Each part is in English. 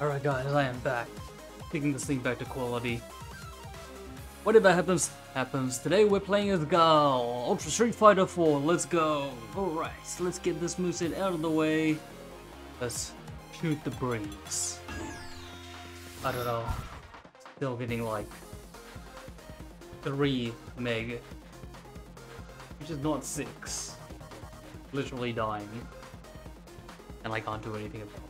Alright guys, I am back. Taking this thing back to quality. Whatever happens, happens. Today we're playing as Guile, Ultra Street Fighter 4, let's go! Alright, so let's get this moveset out of the way. Let's shoot the breeze. I don't know. Still getting like 3 meg. Which is not 6. Literally dying. And I can't do anything about it.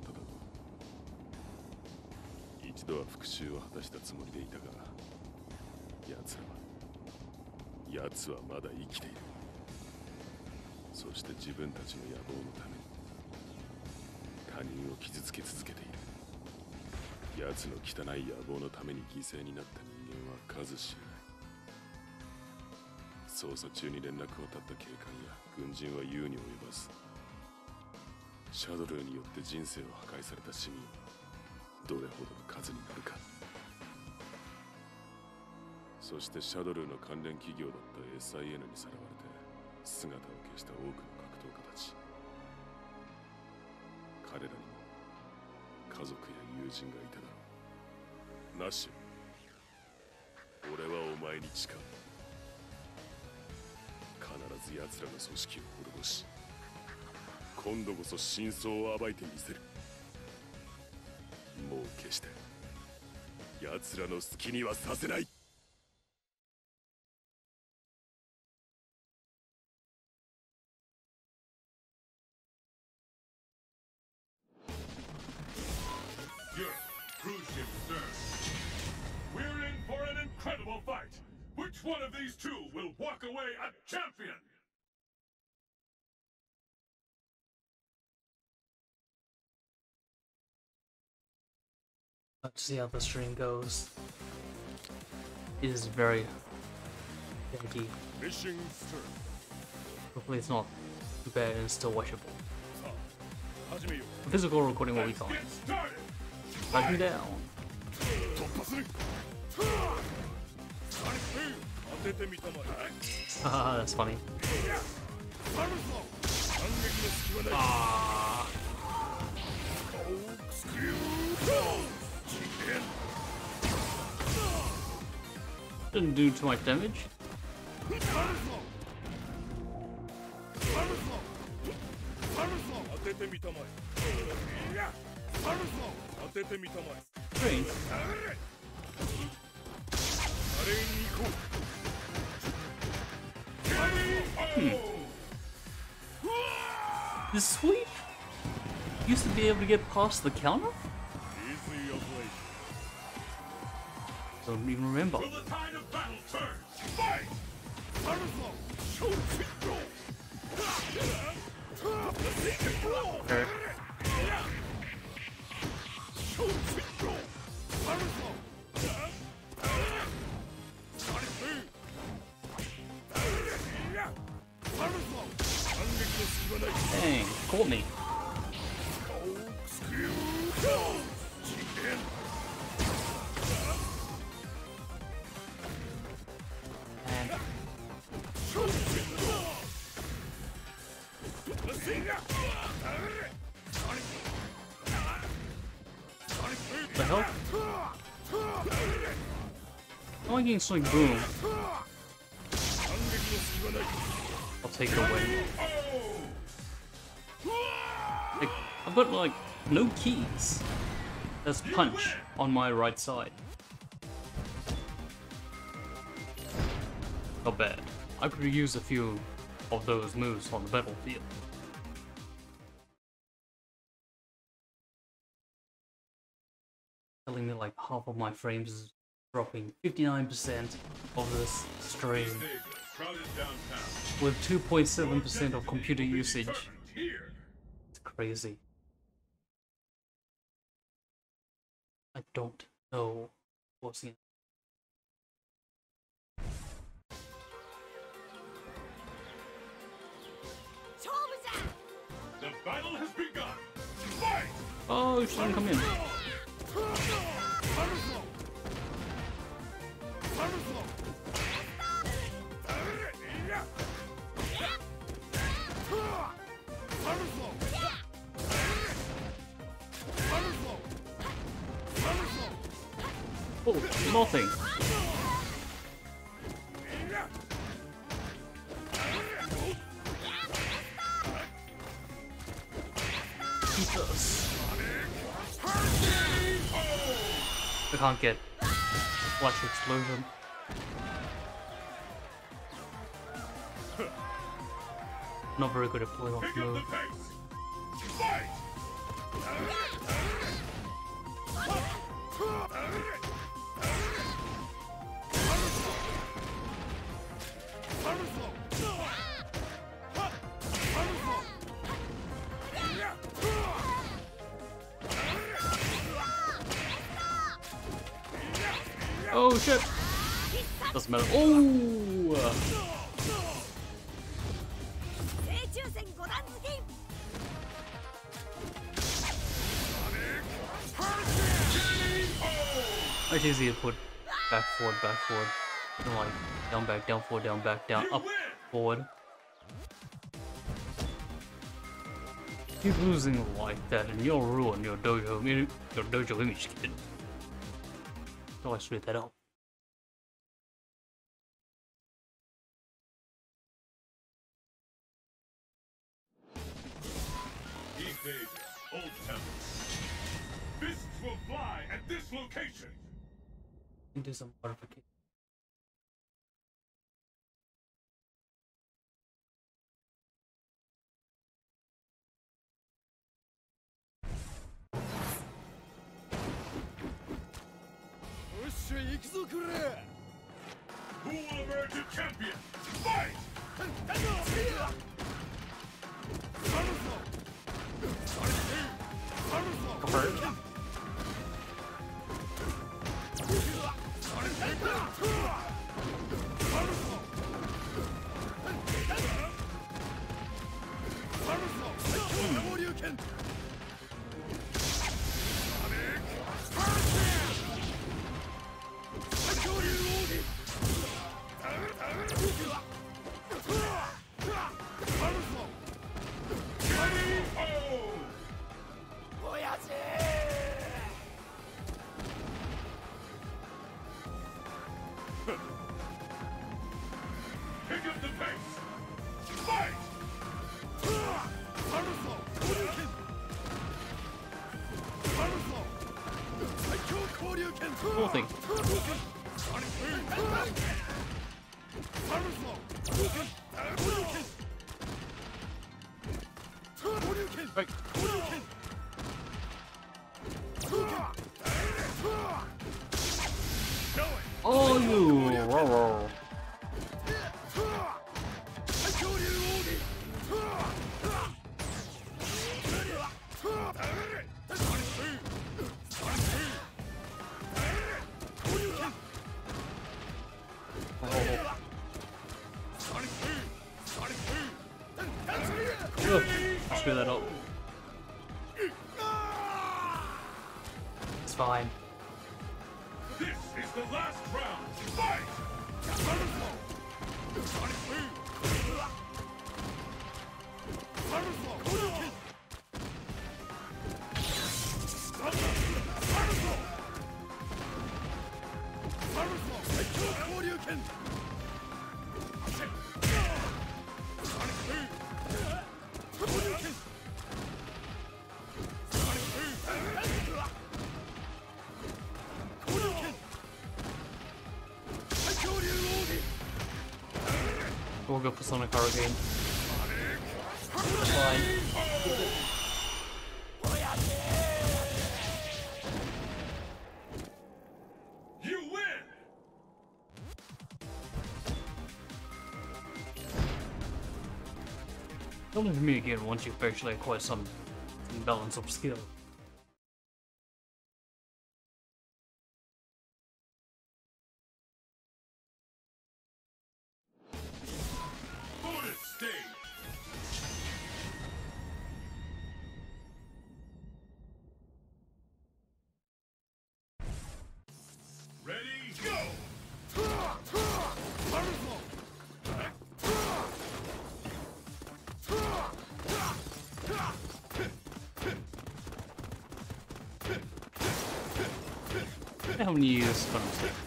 一度は復讐を果たしたつもりでいたが奴らは奴はまだ生きている。そして自分たちの野望のために他人を傷つけ続けている。奴の汚い野望のために犠牲になった人間は数知れない。捜査中に連絡を絶った警官や軍人は言うに及ばずシャドルによって人生を破壊された市民はどれほどの数になるか。そしてシャドルの関連企業だった SIN にさらわれて姿を消した多くの格闘家たち。彼らにも家族や友人がいただろう。ナッシュ俺はお前に誓う。必ず奴らの組織を滅ぼし今度こそ真相を暴いてみせる。もう決して。奴らの好きにはさせない。Let's see how the stream goes. It is very janky. Hopefully it's not too bad and still watchable. The physical recording will be fine. Let me down. Ah, that's funny. Ah. didn't do too much damage. Great. Hmm. The sweep used to be able to get past the counter? Don't even remember. Getting Sonic Boom? I'll take the win. Like, I've got like no keys. There's punch on my right side. Not bad. I could use a few of those moves on the battlefield. Telling me like half of my frames is dropping 59% of this stream Stage crowded downtown. with 2.7% of computer usage. It's crazy. I don't know forcing it. The battle has begun. Fight! Oh, she didn't come in. Oh, nothing. Jesus. I can't get flash explosion. Not very good at pulling off Pick shit. Doesn't matter. Oh! It's easy to put back forward, back forward. And like down, back, down, forward, down, back, down, up, forward. Keep losing like that, and you'll ruin your dojo, your dojo image, kid. So I straight that up. Location. Do some modification. Who will emerge a champion? Fight! Hurt. Pick Right. We'll go for Sonic Hurricane. Fine. You win! Don't me again once you've actually acquired some, some balance of skill. уровне и с Францией.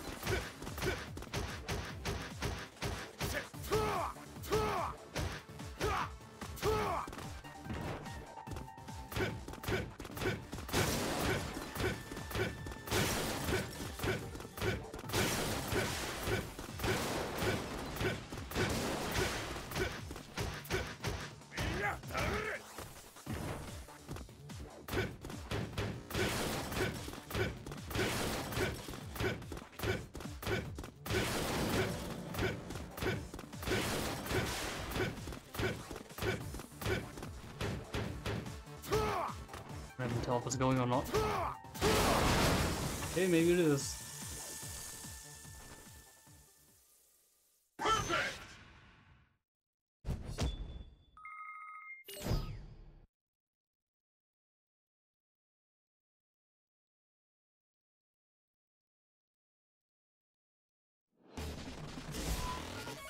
I can tell if it's going or not. Okay, maybe it is.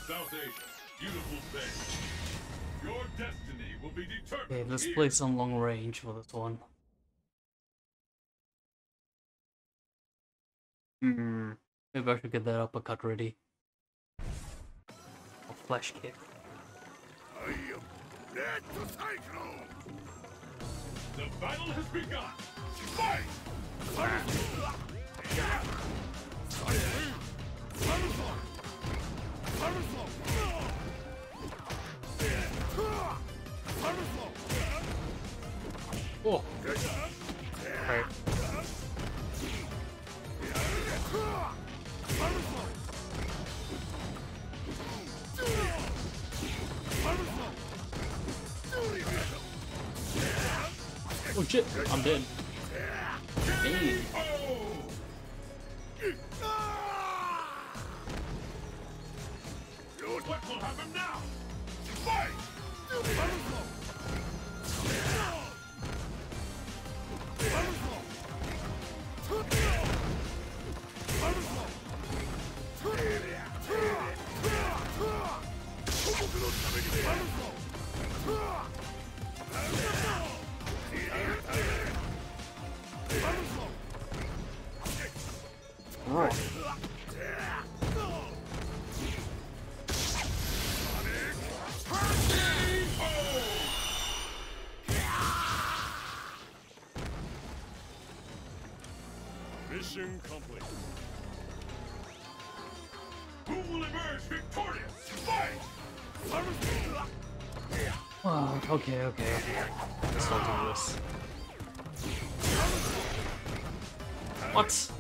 South Asia, beautiful bay. Your destiny will be determined. Okay, let's play some long range for this one. Hmm. Maybe I should get that uppercut ready. Or flash kick. The battle has begun. Fight! Oh! Right. Oh shit! I'm dead. Hey. Mission complete. Who will emerge victorious? Fight! Oh, okay, okay. Let's not do this. What?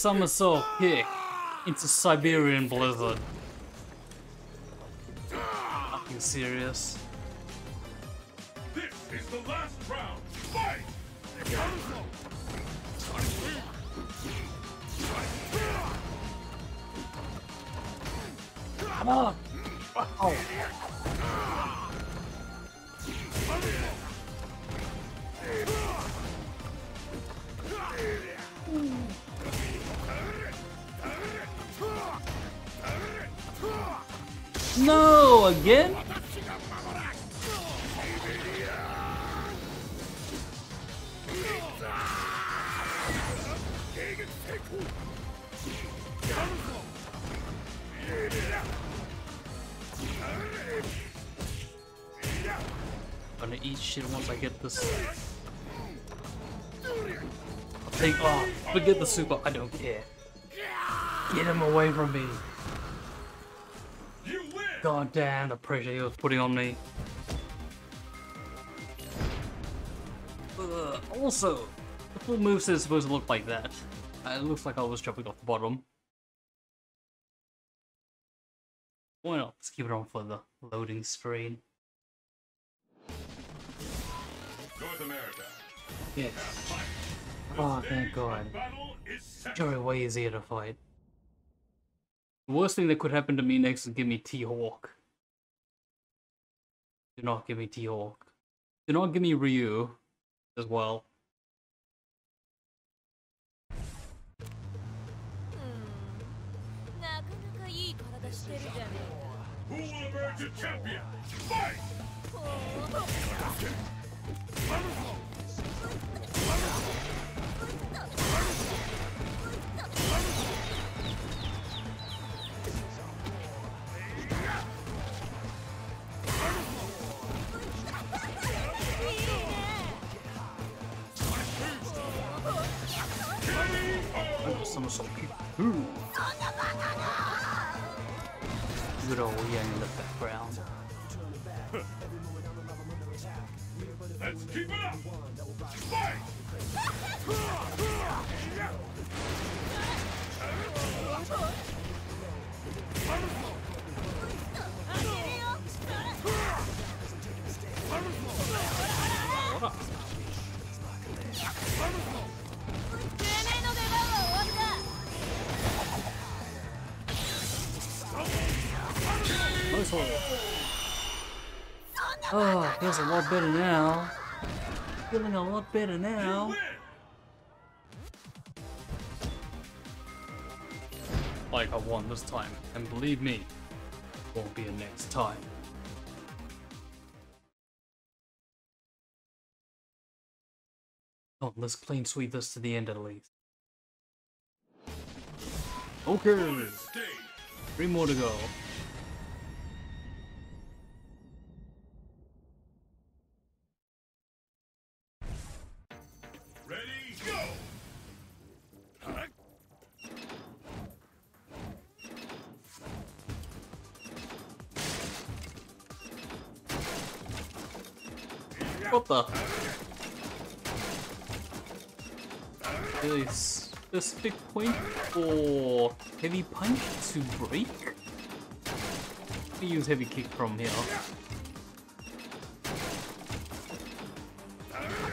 Somersault kick into Siberian Blizzard. Fucking serious. This is the last round! Fight! Come on! Oh. No, again? gonna eat shit once I get this. I'll take. off. forget the super. I don't care. Get him away from me. God damn the pressure he was putting on me. Uh, also, the full moveset is supposed to look like that. Uh, it looks like I was jumping off the bottom. Why not? Let's keep it on for the loading screen. North America. Yes. Oh, thank God. Joey, way easier to fight. The worst thing that could happen to me next is give me T-Hawk. Do not give me T-Hawk. Do not give me Ryu as well. Hmm. Who will emerge a champion? Fight! えかほう Oh, somersault kick. Ooh. Good old Yang in the background. Let's keep it up! Fight! What up? Oh, feels a lot better now. Feeling a lot better now. Like I won this time, and believe me, won't be a next time. Oh, let's clean sweep this to the end at least. Okay, three more to go. What the? Is specific point for heavy punch to break? We use heavy kick from here.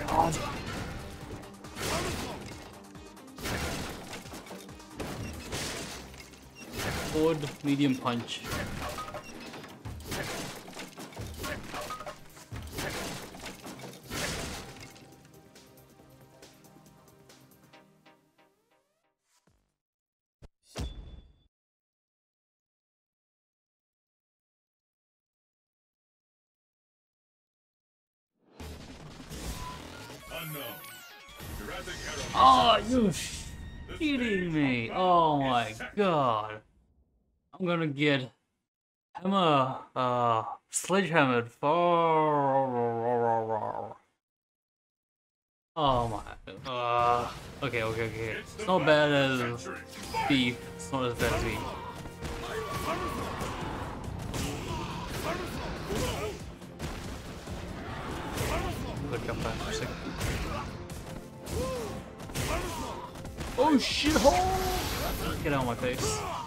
God. Forward, medium punch. Get hammer, uh, sledgehammered for. Oh my. Uh, okay, okay, okay. It's not bad as beef. It's not as bad as beef. Oh shit hole! Get out of my face.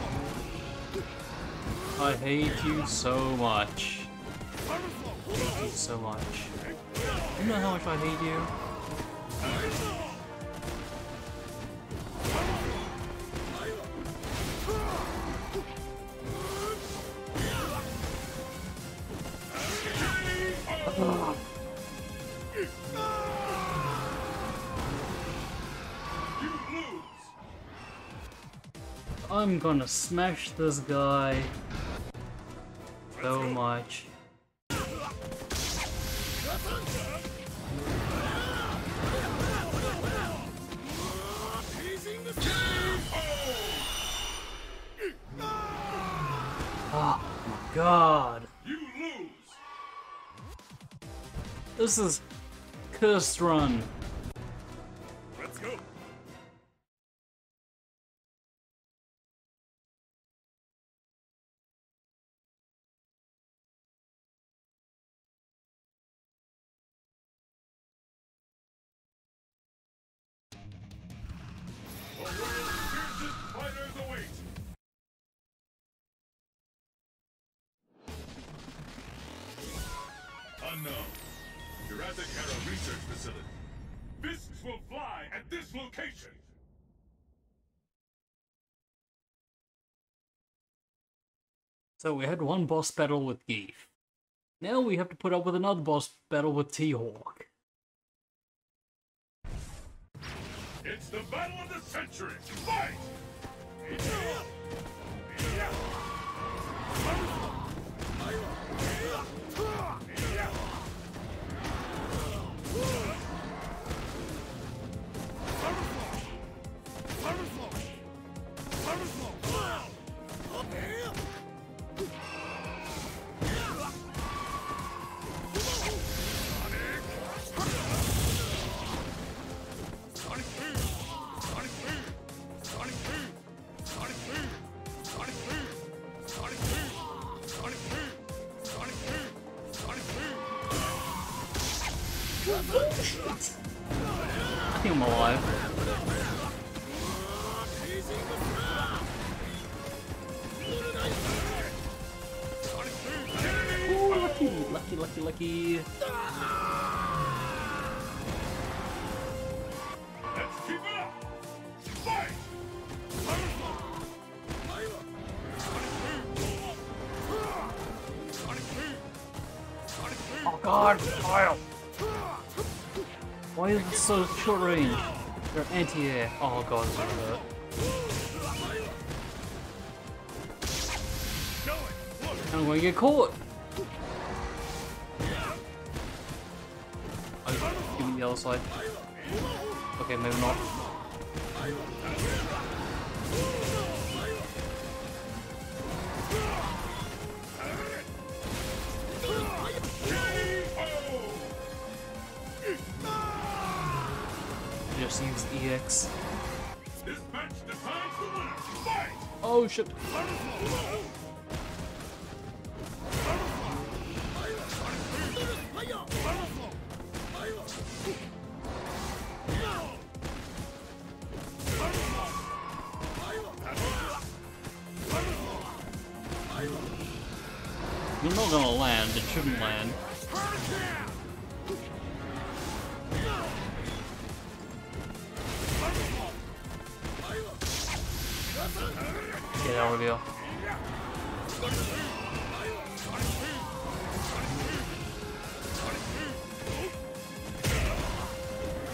I hate you so much. I hate you so much. You know how much I hate you? I'm gonna smash this guy much. Oh my god. You lose. This is cursed run. So we had one boss battle with Gief. Now we have to put up with another boss battle with T-Hawk. It's the battle of the century. Fight! God, fire! Why is it so short range? They're anti-air. Oh god, this is hurt. I'm gonna get caught! Oh, give me the other side. Okay, maybe not. Oh shit. You're not gonna land, it shouldn't land. Get out of here.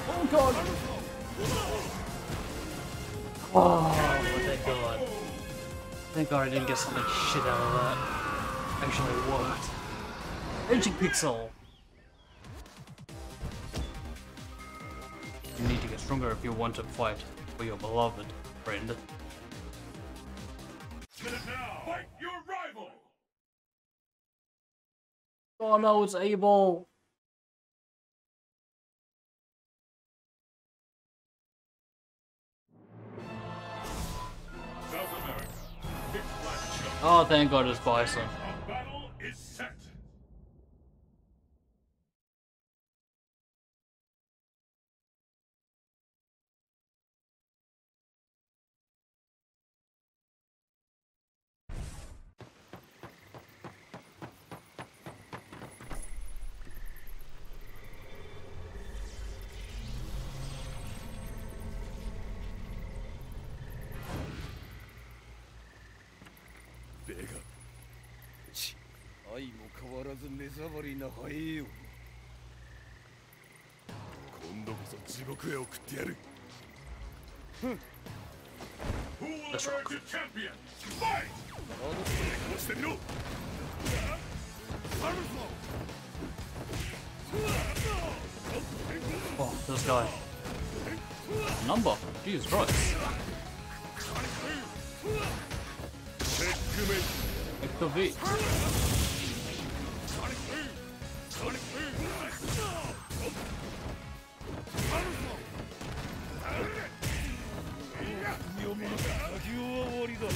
Oh god! Oh, thank god. Thank god I didn't get something shit out of that. Actually, it worked. Edging Pixel! You need to get stronger if you want to fight for your beloved friend. Minute now. Fight your rival. Oh no, it's Abel! South America. Big Black Show. Oh, thank god it's Bison. 変わらず目障りな灰よ。今度こそ地獄へ送ってやる。ふん。あの人に殺してみろ。あるぞ。Oh,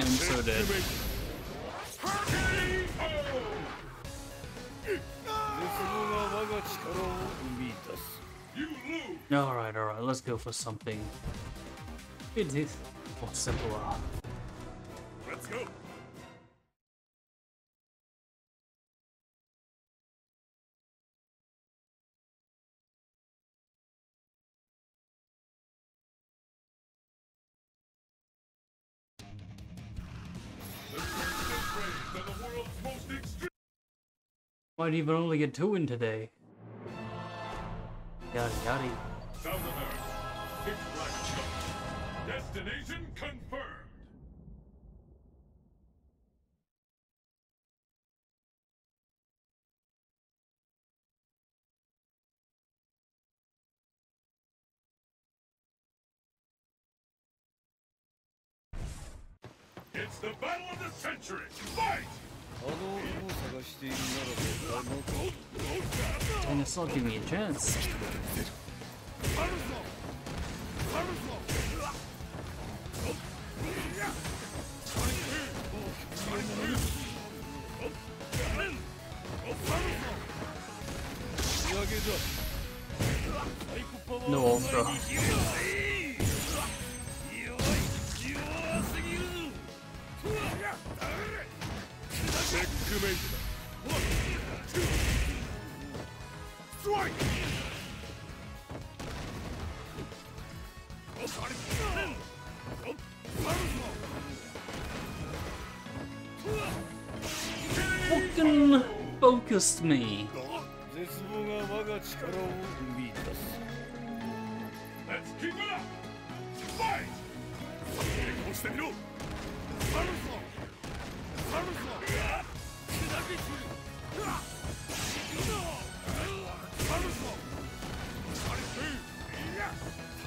I so dead. Alright, alright, let's go for something. It is more simpler. Might even only get two in today. Yada yada. Destination confirmed. It's the battle of the century. Fight! And it's not giving me a chance. No ultra. Check Strike! Fucking focused me. Let's keep it up! Fight!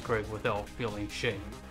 visit grave without feeling shame.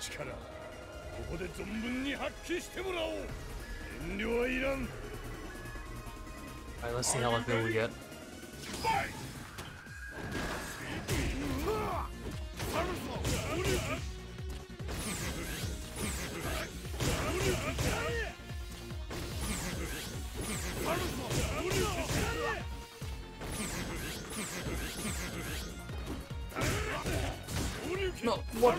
力ここで存分に発揮してもらおう遠慮はいらん Alright, let's see how I feel we get. Fight! 「No, what?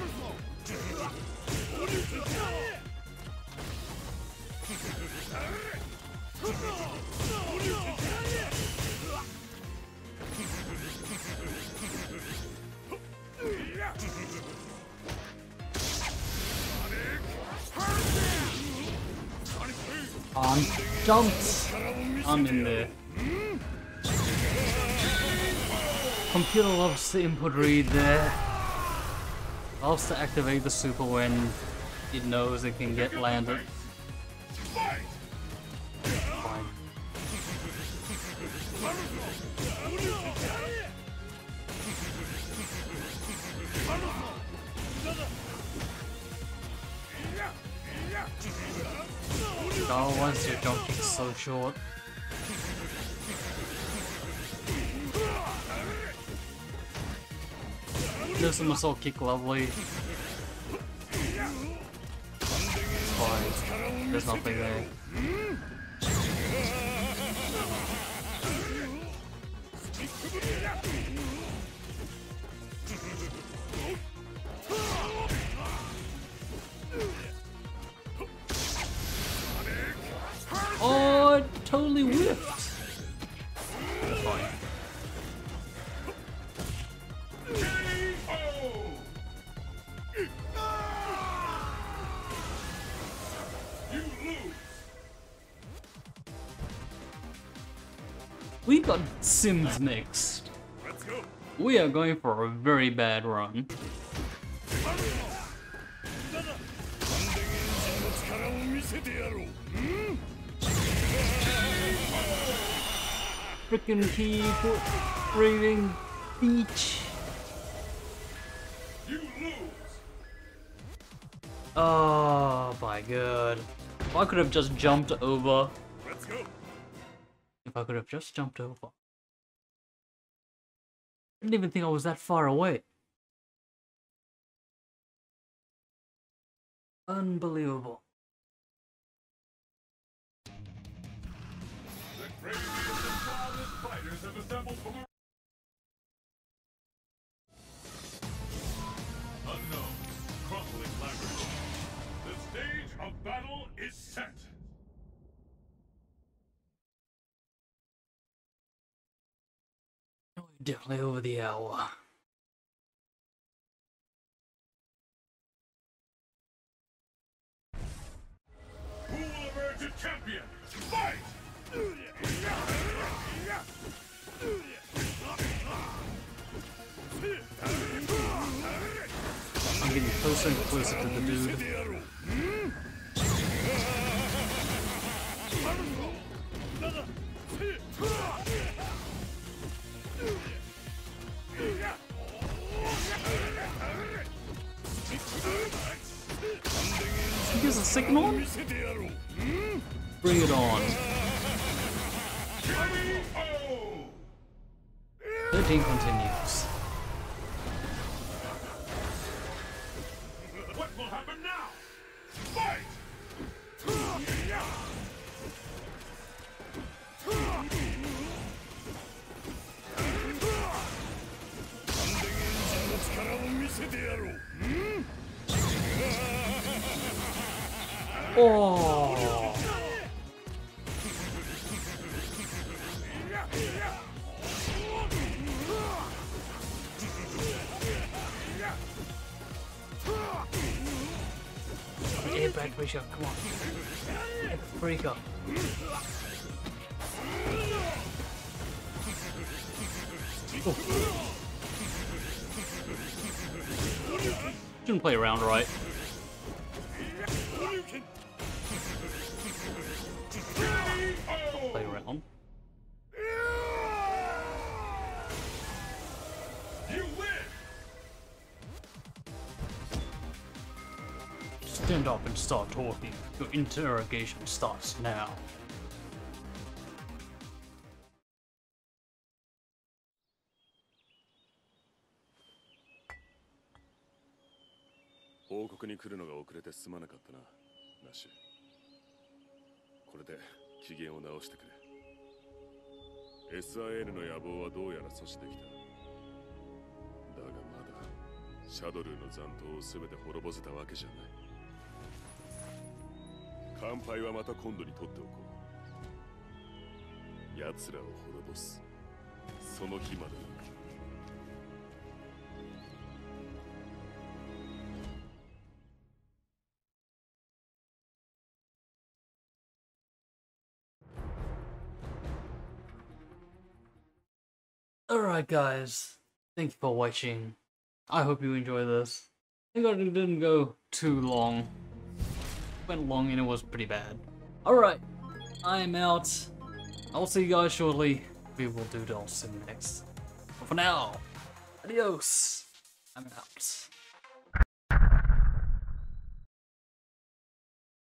On jumped. I'm in there. Computer loves the input read there. Loves to activate the super when it knows it can get landed. Fine. Oh, once your jump kick's so short. This assault kick lovely. Fine. There's nothing there. Oh, it totally whiffed. next. We are going for a very bad run. Freaking people, breathing, beach. Oh my god. If I could have just jumped over. If I could have just jumped over. I didn't even think I was that far away. Unbelievable. Unknown, crumbling. The stage of battle is set. Definitely over the hour. Who will emerge a champion? Fight! I'm getting closer and closer to the dude. て as a signal? Bring it on. The game continues. Oh. Airbag breaker, come on. Airbag breaker. Oh. Shouldn't play around, right? Talking. Your interrogation starts now.「報告に来るのが遅れてすまなかったなナシこれで機嫌を直してくれ SIL の野望はどうやら阻止できただがまだシャドルーの残党を全て滅ぼせたわけじゃない乾杯はまた今度に取っておこう奴らを滅ぼすその日までな Alright guys, thank you for watching. I hope you enjoy this. I think it didn't go too long. Went long and it was pretty bad. Alright, I am out. I'll see you guys shortly. We will do Dawson next. But for now, adios. I'm out.